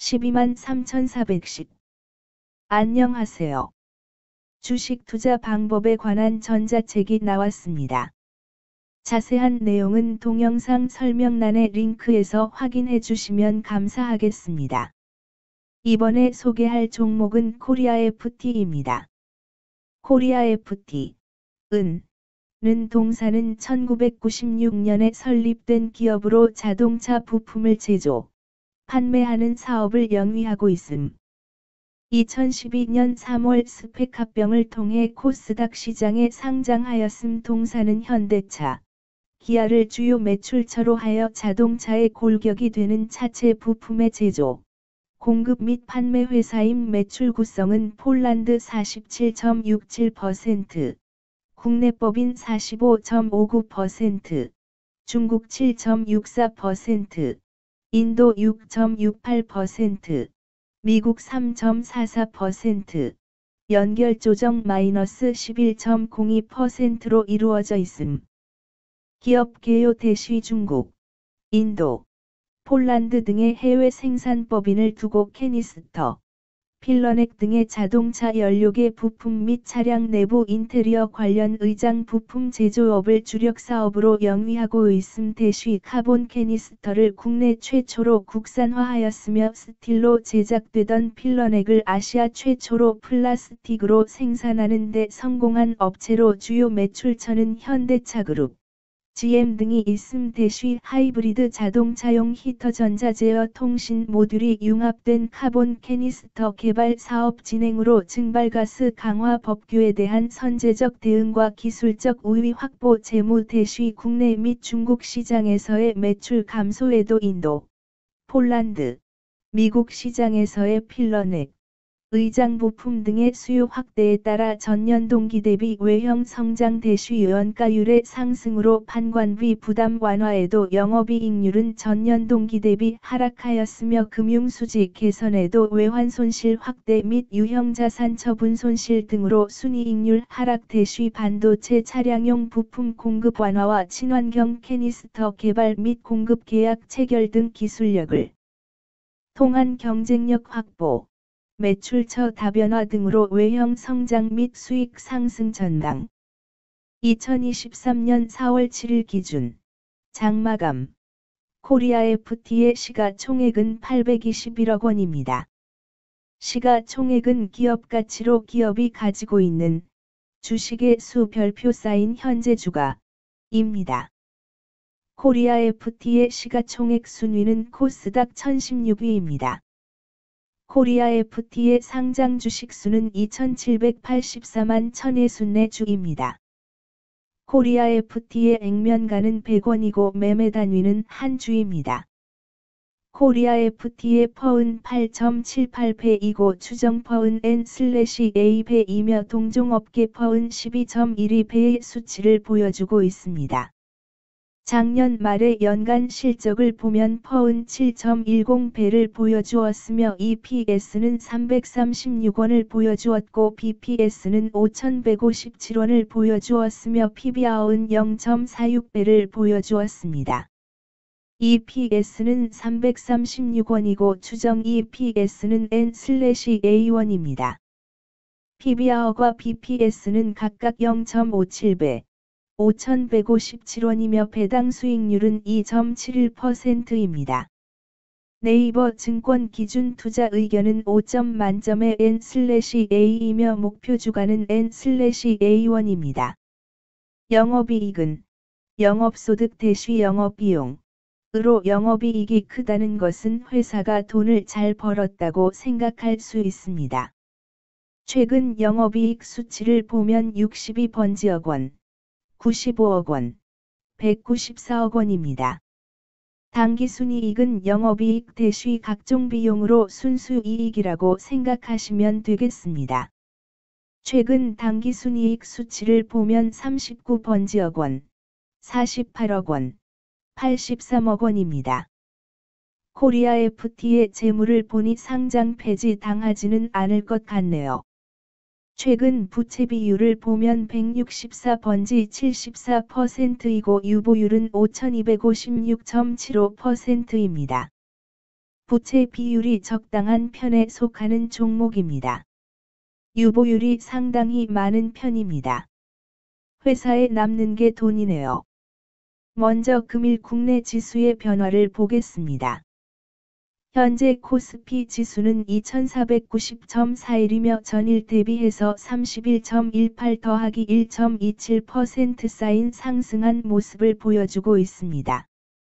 12만 3,410. 안녕하세요. 주식 투자 방법에 관한 전자책이 나왔습니다. 자세한 내용은 동영상 설명란의 링크에서 확인해 주시면 감사하겠습니다. 이번에 소개할 종목은 코리아 FT입니다. 코리아 FT, 은, 는 동사는 1996년에 설립된 기업으로 자동차 부품을 제조, 판매하는 사업을 영위하고 있음. 2012년 3월 스팩 합병을 통해 코스닥 시장에 상장하였음 동사는 현대차, 기아를 주요 매출처로 하여 자동차의 골격이 되는 차체 부품의 제조, 공급 및 판매 회사임 매출 구성은 폴란드 47.67%, 국내법인 45.59%, 중국 7.64%, 인도 6.68%, 미국 3.44%, 연결 조정 마이너스 11.02%로 이루어져 있음. 기업 개요 대시 중국, 인도, 폴란드 등의 해외 생산법인을 두고 canister, filler neck 등의 자동차 연료계 부품 및 차량 내부 인테리어 관련 의장 부품 제조업을 주력 사업으로 영위하고 있음 대쉬 카본 canister를 국내 최초로 국산화하였으며 스틸로 제작되던 filler neck을 아시아 최초로 플라스틱으로 생산하는 데 성공한 업체로 주요 매출처는 현대차그룹. GM 등이 있음 대쉬 하이브리드 자동차용 히터 전자제어 통신 모듈이 융합된 카본 canister 개발 사업 진행으로 증발가스 강화 법규에 대한 선제적 대응과 기술적 우위 확보 재무 대쉬 국내 및 중국 시장에서의 매출 감소에도 인도, 폴란드, 미국 시장에서의 filler neck, 의장 부품 등의 수요 확대에 따라 전년 동기 대비 외형 성장 대시 원가율의 상승으로 판관비 부담 완화에도 영업이익률은 전년 동기 대비 하락하였으며 금융수지 개선에도 외환 손실 확대 및 유형 자산 처분 손실 등으로 순이익률 하락 대시 반도체 차량용 부품 공급 완화와 친환경 canister 개발 및 공급 계약 체결 등 기술력을 통한 경쟁력 확보 매출처 다변화 등으로 외형 성장 및 수익 상승 전망. 2023년 4월 7일 기준 장마감 코리아 FT의 시가총액은 821억 원입니다. 시가총액은 기업 가치로 기업이 가지고 있는 주식의 수 별표 쌓인 현재 주가입니다. 코리아 FT의 시가총액 순위는 코스닥 1016위입니다. 코리아 FT의 상장 주식 수는 2784만 1000의 순내 주입니다. 코리아 FT의 액면가는 100원이고 매매 단위는 한 주입니다. 코리아 FT의 PER은 8.78배이고 추정 PER은 N/A배이며 동종업계 PER은 12.12배의 수치를 보여주고 있습니다. 작년 말의 연간 실적을 보면 퍼은 7.10배를 보여주었으며 EPS는 336원을 보여주었고 BPS는 5157원을 보여주었으며 PBR은 0.46배를 보여주었습니다. EPS는 336원이고 추정 EPS는 N/A1입니다. PBR과 BPS는 각각 0.57배, 5,157원이며 배당 수익률은 2.71%입니다. 네이버 증권 기준 투자 의견은 5점 만점의 N/A이며 목표 주가는 N/A1입니다. 영업이익은 영업소득 대시 영업비용 으로 영업이익이 크다는 것은 회사가 돈을 잘 벌었다고 생각할 수 있습니다. 최근 영업이익 수치를 보면 62번지억 원, 95억 원, 194억 원입니다. 당기순이익은 영업이익 대시 각종 비용으로 순수이익이라고 생각하시면 되겠습니다. 최근 당기순이익 수치를 보면 39번지억 원, 48억 원, 83억 원입니다. 코리아 FT의 재무를 보니 상장 폐지 당하지는 않을 것 같네요. 최근 부채 비율을 보면 164번지 74%이고 유보율은 5256.75%입니다. 부채 비율이 적당한 편에 속하는 종목입니다. 유보율이 상당히 많은 편입니다. 회사에 남는 게 돈이네요. 먼저 금일 국내 지수의 변화를 보겠습니다. 현재 코스피 지수는 2490.41이며 전일 대비해서 31.18 더하기 1.27% 쌓인 상승한 모습을 보여주고 있습니다.